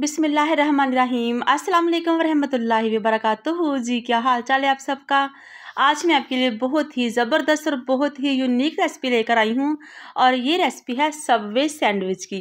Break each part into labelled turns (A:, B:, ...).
A: बिसमीम अस्सलाम वरहमतुल्लाहि वबरकातुहू। जी, क्या हाल चाल है आप सबका? आज मैं आपके लिए बहुत ही ज़बरदस्त और बहुत ही यूनिक रेसिपी लेकर आई हूँ और ये रेसिपी है सबवे सैंडविच की।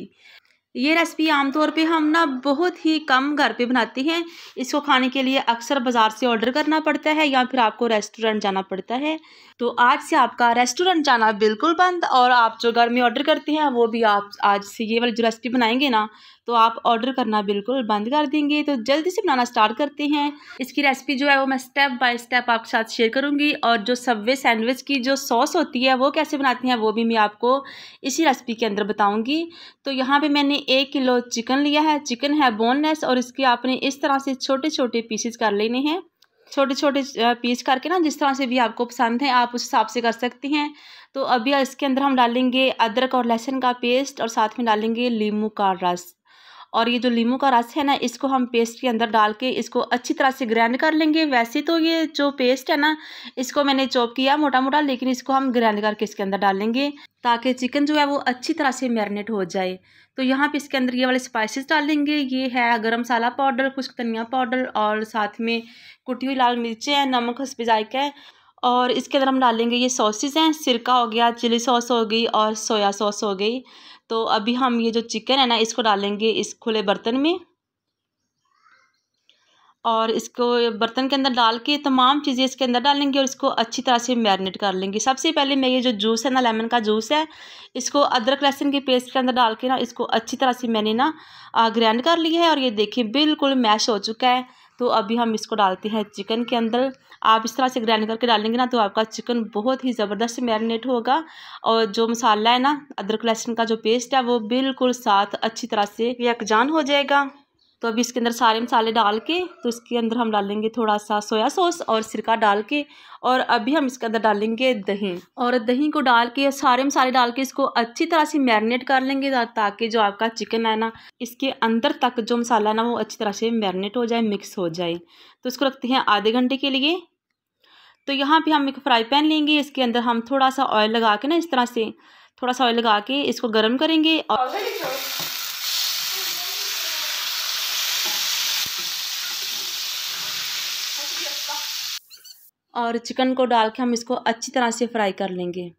A: ये रेसिपी आमतौर पे हम ना बहुत ही कम घर पे बनाते हैं। इसको खाने के लिए अक्सर बाज़ार से ऑर्डर करना पड़ता है या फिर आपको रेस्टोरेंट जाना पड़ता है। तो आज से आपका रेस्टोरेंट जाना बिल्कुल बंद और आप जो घर में ऑर्डर करते हैं, वो भी आप आज से ये वाली जो रेसिपी बनाएँगे ना तो आप ऑर्डर करना बिल्कुल बंद कर देंगे। तो जल्दी से बनाना स्टार्ट करते हैं। इसकी रेसिपी जो है, वो मैं स्टेप बाय स्टेप आपके साथ शेयर करूँगी और जो सबवे सैंडविच की जो सॉस होती है, वो कैसे बनाती हैं, वो भी मैं आपको इसी रेसिपी के अंदर बताऊँगी। तो यहाँ पर मैंने एक किलो चिकन लिया है। चिकन है बोनलेस और इसके आपने इस तरह से छोटे छोटे पीसेस कर लेने हैं। छोटे छोटे पीस करके ना जिस तरह से भी आपको पसंद है, आप उस हिसाब से कर सकती हैं। तो अभी इसके अंदर हम डालेंगे अदरक और लहसुन का पेस्ट और साथ में डालेंगे लीमू का रस। और ये जो लीमू का रस है ना, इसको हम पेस्ट के अंदर डाल के इसको अच्छी तरह से ग्राइंड कर लेंगे। वैसे तो ये जो पेस्ट है ना, इसको मैंने चॉप किया मोटा मोटा लेकिन इसको हम ग्राइंड करके इसके अंदर डालेंगे ताकि चिकन जो है वो अच्छी तरह से मैरिनेट हो जाए। तो यहाँ पे इसके अंदर ये वाले स्पाइसेस डालेंगे ये है गरम मसाला पाउडर खुश्क धनिया पाउडर और साथ में कुटी हुई लाल मिर्चें हैं, नमक हंसपे है। और इसके अंदर हम डालेंगे ये सॉसेज हैं। सिरका हो गया चिली सॉस हो गई और सोया सॉस हो गई। तो अभी हम ये जो चिकन है ना, इसको डालेंगे इस खुले बर्तन में। और इसको बर्तन के अंदर डाल के तमाम चीज़ें इसके अंदर डालेंगे और इसको अच्छी तरह से मैरिनेट कर लेंगे। सबसे पहले मैं ये जो जूस है ना, लेमन का जूस है, इसको अदरक लहसुन के पेस्ट के अंदर डाल के ना, इसको अच्छी तरह से मैंने ना ग्राइंड कर लिया है और ये देखिए बिल्कुल मैश हो चुका है। तो अभी हम इसको डालते हैं चिकन के अंदर। आप इस तरह से ग्राइंड करके डालेंगे ना तो आपका चिकन बहुत ही ज़बरदस्त मैरिनेट होगा। और जो मसाला है ना, अदरक लहसुन का जो पेस्ट है, वो बिल्कुल साथ अच्छी तरह से यकजान हो जाएगा। तो अभी इसके अंदर सारे मसाले डाल के तो इसके अंदर हम डालेंगे थोड़ा सा सोया सॉस और सिरका डाल के, और अभी हम इसके अंदर डालेंगे दही। और दही को डाल के, सारे मसाले डाल के इसको अच्छी तरह से मैरिनेट कर लेंगे ताकि जो आपका चिकन है ना, इसके अंदर तक जो मसाला ना, वो अच्छी तरह से मैरिनेट हो जाए, मिक्स हो जाए। तो इसको रखते हैं आधे घंटे के लिए। तो यहाँ पे हम एक फ्राई पैन लेंगे, इसके अंदर हम थोड़ा सा ऑयल लगा के ना, इस तरह से थोड़ा सा ऑयल लगा के इसको गर्म करेंगे और और चिकन को डाल के हम इसको अच्छी तरह से फ्राई कर लेंगे।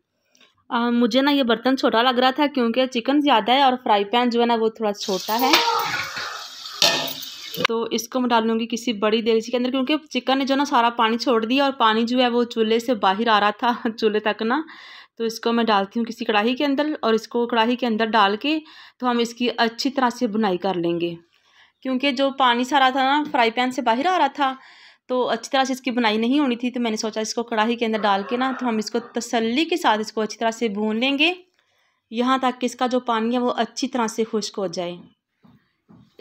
A: आ, मुझे ना ये बर्तन छोटा लग रहा था क्योंकि चिकन ज़्यादा है और फ्राई पैन जो है ना वो थोड़ा छोटा है। तो इसको मैं डाल लूँगी किसी बड़ी देगची के अंदर क्योंकि चिकन ने जो ना सारा पानी छोड़ दिया और पानी जो है वो चूल्हे से बाहर आ रहा था चूल्हे तक ना। तो इसको मैं डालती हूँ किसी कढ़ाई के अंदर और इसको कढ़ाई के अंदर डाल के तो हम इसकी अच्छी तरह से बुनाई कर लेंगे। क्योंकि जो पानी सारा था ना फ्राई पैन से बाहर आ रहा था तो अच्छी तरह से इसकी बुनाई नहीं होनी थी तो मैंने सोचा इसको कढ़ाई के अंदर डाल के ना तो हम इसको तसल्ली के साथ इसको अच्छी तरह से भून लेंगे। यहाँ तक कि इसका जो पानी है वो अच्छी तरह से खुश्क हो जाए।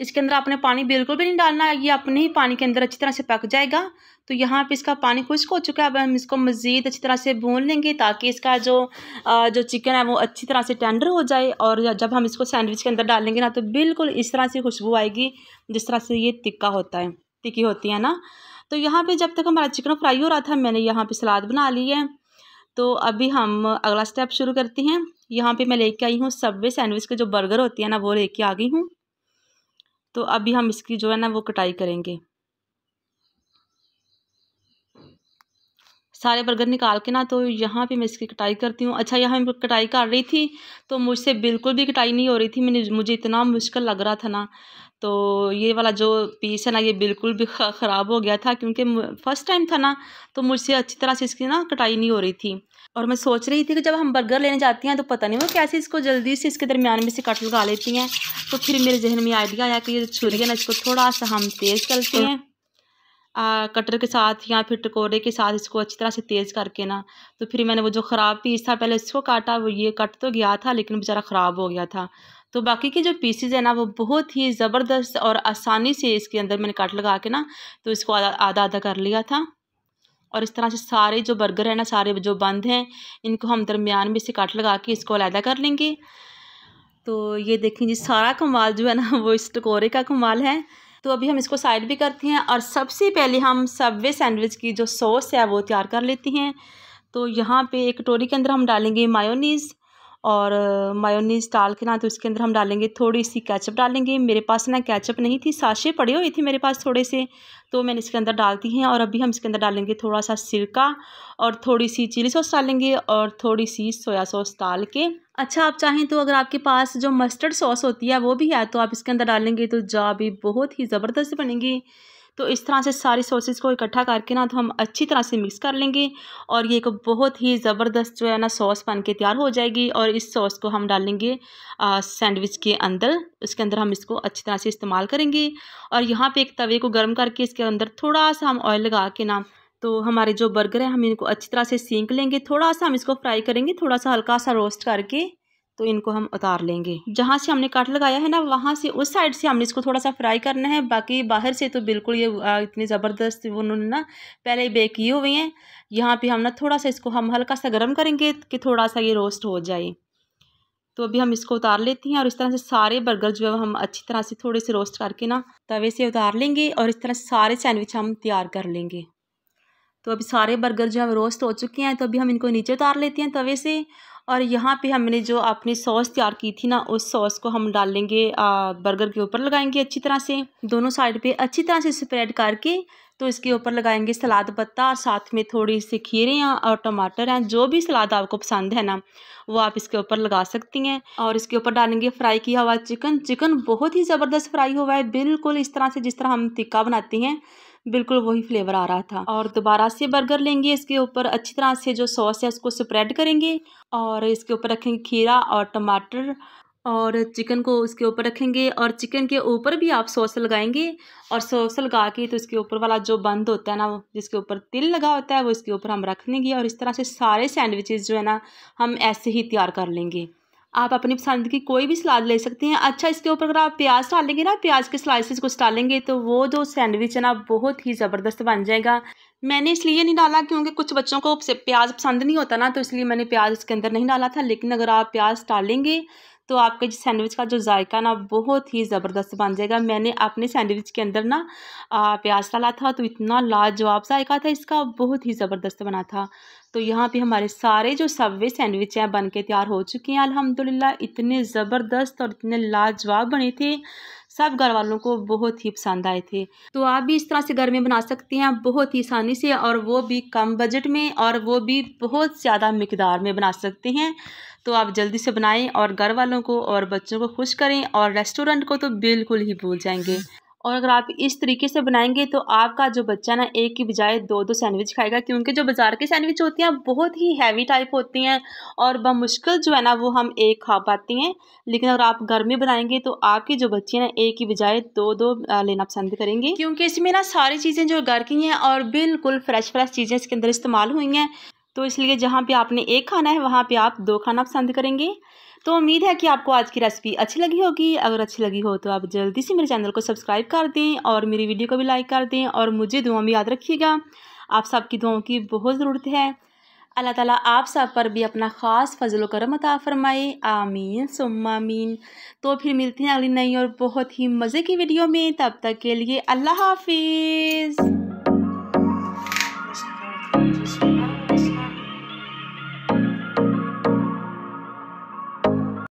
A: इसके अंदर आपने पानी बिल्कुल भी नहीं डालना है, ये अपने ही पानी के अंदर अच्छी तरह से पक जाएगा। तो यहाँ पे इसका पानी खुश्क हो चुका है, अब हम इसको मज़ीद अच्छी तरह से भून लेंगे ताकि इसका जो जो चिकन है वो अच्छी तरह से टेंडर हो जाए और जब हम इसको सैंडविच के अंदर डालेंगे ना तो बिल्कुल इस तरह से खुशबू आएगी, जिस तरह से ये तिक्का होता है तिक्की होती है ना। तो यहाँ पे जब तक हमारा चिकन फ्राई हो रहा था, मैंने यहाँ पे सलाद बना ली है। तो अभी हम अगला स्टेप शुरू करती हैं। यहाँ पे मैं लेके आई हूँ सबवे सैंडविच के जो बर्गर होती है ना, वो लेके आ गई हूँ। तो अभी हम इसकी जो है ना, वो कटाई करेंगे। सारे बर्गर निकाल के ना तो यहाँ पे मैं इसकी कटाई करती हूँ। अच्छा यहाँ मैं कटाई कर रही थी तो मुझसे बिल्कुल भी कटाई नहीं हो रही थी। मैंने मुझे इतना मुश्किल लग रहा था ना तो ये वाला जो पीस है ना ये बिल्कुल भी ख़राब हो गया था क्योंकि फ़र्स्ट टाइम था ना तो मुझसे अच्छी तरह से इसकी ना कटाई नहीं हो रही थी। और मैं सोच रही थी कि जब हम बर्गर लेने जाती हैं तो पता नहीं वो कैसे इसको जल्दी से इसके दरमियान में से कट लगा लेती हैं। तो फिर मेरे जहन में आइडिया आया कि ये छुरी है ना इसको थोड़ा सा हम तेज़ करते हैं। आ, कटर के साथ या फिर टकोरे के साथ इसको अच्छी तरह से तेज़ करके ना तो फिर मैंने वो जो ख़राब पीस था पहले इसको काटा वो ये कट तो गया था लेकिन बेचारा ख़राब हो गया था। तो बाकी के जो पीसीज है ना वो बहुत ही ज़बरदस्त और आसानी से इसके अंदर मैंने कट लगा के ना तो इसको आधा आधा कर लिया था। और इस तरह से सारे जो बर्गर है ना सारे जो बंद हैं इनको हम दरमियान में से कट लगा के इसको अलहदा कर लेंगे। तो ये देखें जी सारा कमाल जो है ना वो इस टकोरे का कमाल है। तो अभी हम इसको साइड भी करते हैं और सबसे पहले हम सबवे सैंडविच की जो सॉस है, वो तैयार कर लेती हैं। तो यहाँ पे एक कटोरी के अंदर हम डालेंगे मायोनीज़ और मायोनीस डाल के ना तो इसके अंदर हम डालेंगे थोड़ी सी कैचअप डालेंगे। मेरे पास ना कैचअप नहीं थी साशे पड़े हुए थे मेरे पास थोड़े से तो मैंने इसके अंदर डालती हैं और अभी हम इसके अंदर डालेंगे थोड़ा सा सिरका और थोड़ी सी चिली सॉस डालेंगे और थोड़ी सी सोया सॉस डाल के। अच्छा आप चाहें तो अगर आपके पास जो मस्टर्ड सॉस होती है, वो भी है तो आप इसके अंदर डालेंगे तो जा भी बहुत ही ज़बरदस्त बनेगी। तो इस तरह से सारी सॉसेस को इकट्ठा करके ना तो हम अच्छी तरह से मिक्स कर लेंगे और ये एक बहुत ही ज़बरदस्त जो है ना सॉस बन के तैयार हो जाएगी और इस सॉस को हम डालेंगे सैंडविच के अंदर। उसके अंदर हम इसको अच्छी तरह से इस्तेमाल करेंगे और यहाँ पर एक तवे को गर्म करके इसके अंदर थोड़ा सा हम ऑयल लगा के ना तो हमारे जो बर्गर है हम इनको अच्छी तरह से सींक लेंगे। थोड़ा सा हम इसको फ्राई करेंगे, थोड़ा सा हल्का सा रोस्ट करके। तो इनको हम उतार लेंगे। जहाँ से हमने कट लगाया है ना, वहाँ से उस साइड से हमने इसको थोड़ा सा फ्राई करना है। बाकी बाहर से तो बिल्कुल ये इतनी ज़बरदस्त उन्होंने ना, पहले ही बेक किए हुए हैं। यहाँ पे हम ना थोड़ा सा इसको हम हल्का सा गर्म करेंगे कि थोड़ा सा ये रोस्ट हो जाए। तो अभी हम इसको उतार लेते हैं और इस तरह से सारे बर्गर जो है हम अच्छी तरह से थोड़े से रोस्ट करके ना, तवे से उतार लेंगे और इस तरह से सारे सैंडविच हम तैयार कर लेंगे। तो अभी सारे बर्गर जो है रोस्ट हो चुके हैं। तो अभी हम इनको नीचे उतार लेते हैं तवे से और यहाँ पे हमने जो अपनी सॉस तैयार की थी ना, उस सॉस को हम डाल लेंगे बर्गर के ऊपर लगाएँगे अच्छी तरह से। दोनों साइड पे अच्छी तरह से स्प्रेड करके तो इसके ऊपर लगाएँगे सलाद पत्ता और साथ में थोड़ी सी खीरे हैं और टमाटर हैं, जो भी सलाद आपको पसंद है ना, वो आप इसके ऊपर लगा सकती हैं। और इसके ऊपर डालेंगे फ्राई किया हुआ चिकन। चिकन बहुत ही ज़बरदस्त फ्राई हुआ है, बिल्कुल इस तरह से जिस तरह हम टिक्का बनाते हैं बिल्कुल वही फ्लेवर आ रहा था। और दोबारा से बर्गर लेंगे, इसके ऊपर अच्छी तरह से जो सॉस है, उसको स्प्रेड करेंगे और इसके ऊपर रखेंगे खीरा और टमाटर और चिकन को उसके ऊपर रखेंगे और चिकन के ऊपर भी आप सॉस लगाएँगे और सॉस लगा के तो इसके ऊपर वाला जो बंद होता है ना जिसके ऊपर तिल लगा होता है, वो इसके ऊपर हम रख लेंगे और इस तरह से सारे सैंडविचेस जो है ना, हम ऐसे ही तैयार कर लेंगे। आप अपनी पसंद की कोई भी सलाद ले सकते हैं। अच्छा इसके ऊपर अगर आप प्याज डालेंगे ना, प्याज के स्लाइसिस कुछ डालेंगे तो वो जो सैंडविच है ना, बहुत ही ज़बरदस्त बन जाएगा। मैंने इसलिए नहीं डाला क्योंकि कुछ बच्चों को प्याज पसंद नहीं होता ना तो इसलिए मैंने प्याज इसके अंदर नहीं डाला था। लेकिन अगर आप प्याज डालेंगे तो आपके जो सैंडविच का जो जायका ना बहुत ही ज़बरदस्त बन जाएगा। मैंने अपने सैंडविच के अंदर ना प्याज डाला था तो इतना लाजवाब जायका था इसका, बहुत ही ज़बरदस्त बना था। तो यहाँ पे हमारे सारे जो सब्वे सैंडविच हैं बन के तैयार हो चुके हैं। अलहमदिल्ला इतने ज़बरदस्त और इतने लाजवाब बने थे। सब घर वालों को बहुत ही पसंद आए थे। तो आप भी इस तरह से घर में बना सकते हैं बहुत ही आसानी से और वो भी कम बजट में और वो भी बहुत ज़्यादा मकदार में बना सकते हैं। तो आप जल्दी से बनाएँ और घर वालों को और बच्चों को खुश करें और रेस्टोरेंट को तो बिल्कुल ही भूल जाएँगे। और अगर आप इस तरीके से बनाएँगे तो आपका जो बच्चा ना एक की बजाय दो दो सैंडविच खाएगा, क्योंकि जो बाज़ार के सैंडविच होती हैं, बहुत ही हैवी टाइप होती हैं और बमुश्किल जो है ना वो हम एक खा पाते हैं। लेकिन अगर आप घर में बनाएँगे तो आपके जो बच्चे ना, एक की बजाय दो दो लेना पसंद करेंगे। क्योंकि इसमें ना सारी चीज़ें जो घर की हैं और बिल्कुल फ्रेश फ्रेश चीज़ें इसके अंदर इस्तेमाल हुई हैं। तो इसलिए जहाँ पे आपने एक खाना है, वहाँ पे आप दो खाना पसंद करेंगे। तो उम्मीद है कि आपको आज की रेसिपी अच्छी लगी होगी। अगर अच्छी लगी हो तो आप जल्दी से मेरे चैनल को सब्सक्राइब कर दें और मेरी वीडियो को भी लाइक कर दें और मुझे दुआ में याद रखिएगा। आप सबकी दुआओं की बहुत ज़रूरत है। अल्लाह ताला आप सब पर भी अपना ख़ास फजल करम अता फ़रमाए। आमीन, सुम्मा आमीन। तो फिर मिलते हैं अगली नई और बहुत ही मज़े की वीडियो में। तब तक के लिए अल्लाह हाफिज़।